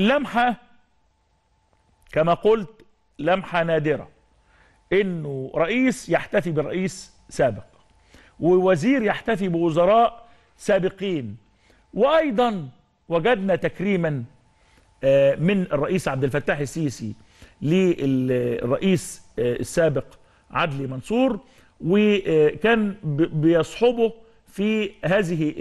اللمحة كما قلت لمحة نادرة. إنه رئيس يحتفي برئيس سابق ووزير يحتفي بوزراء سابقين. وأيضا وجدنا تكريما آه، من الرئيس عبد الفتاح السيسي للرئيس آه، السابق عدلي منصور وكان بيصحبه في هذه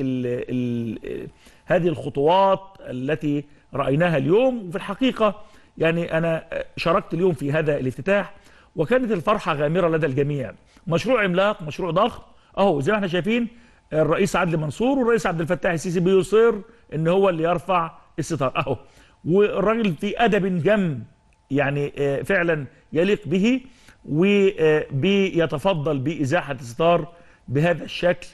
هذه الخطوات التي رأيناها اليوم. وفي الحقيقة يعني أنا شاركت اليوم في هذا الافتتاح وكانت الفرحة غامرة لدى الجميع. مشروع عملاق مشروع ضخم. أهو زي ما إحنا شايفين الرئيس عدلي منصور والرئيس عبد الفتاح السيسي بيصر إن هو اللي يرفع الستار. أهو. والراجل في أدب جم يعني آه، فعلا يليق به وبيتفضل بإزاحة الستار بهذا الشكل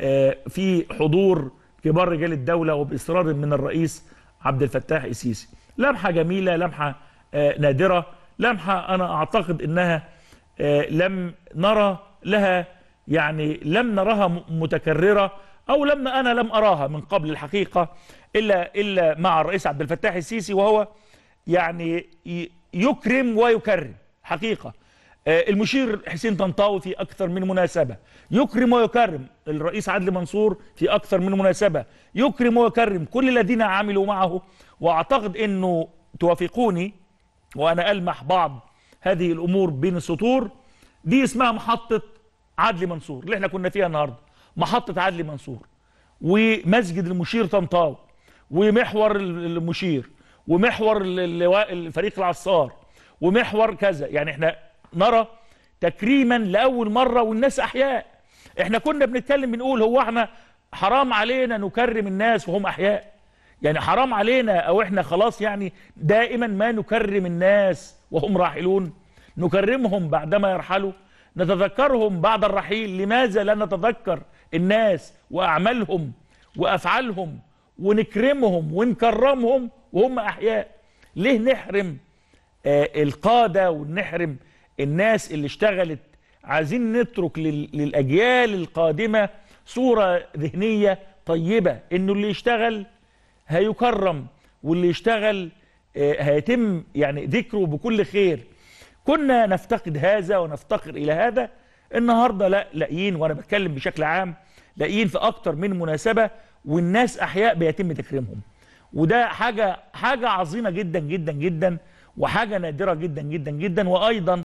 آه، في حضور كبار رجال الدولة وبإصرار من الرئيس عبد الفتاح السيسي. لمحة جميلة لمحة آه، نادرة لمحة أنا أعتقد إنها آه، لم نرى لها يعني لم نراها م- متكررة أو لم أنا لم أراها من قبل الحقيقة إلا إلا مع الرئيس عبد الفتاح السيسي وهو يعني يكرم ويكرم حقيقة. آه، المشير حسين طنطاوي في أكثر من مناسبة. يكرم ويكرم الرئيس عدلي منصور في أكثر من مناسبة. يكرم ويكرم كل الذين عملوا معه وأعتقد إنه توافقوني وأنا ألمح بعض هذه الأمور بين السطور. دي اسمها محطة عدلي منصور اللي إحنا كنا فيها النهارده محطة عدلي منصور. ومسجد المشير طنطاوي ومحور المشير ومحور الفريق العصار ومحور كذا. يعني إحنا نرى تكريما لأول مرة والناس أحياء. إحنا كنا بنتكلم بنقول هو إحنا حرام علينا نكرم الناس وهم أحياء. يعني حرام علينا أو إحنا خلاص يعني دائما ما نكرم الناس وهم راحلون. نكرمهم بعدما يرحلوا. نتذكرهم بعد الرحيل. لماذا لا نتذكر الناس وأعمالهم وأفعالهم ونكرمهم ونكرمهم وهم أحياء؟ ليه نحرم آه، القادة ونحرم الناس اللي اشتغلت عايزين نترك لل- للأجيال القادمة صورة ذهنية طيبة إنه اللي يشتغل هيكرم واللي يشتغل آه، هيتم يعني ذكره بكل خير. كنا نفتقد هذا ونفتقر إلى هذا. النهارده لا لاقيين وأنا بتكلم بشكل عام لاقيين في أكتر من مناسبة والناس أحياء بيتم تكريمهم وده حاجة حاجة عظيمة جدا جدا جدا وحاجة نادرة جدا جدا جدا وأيضا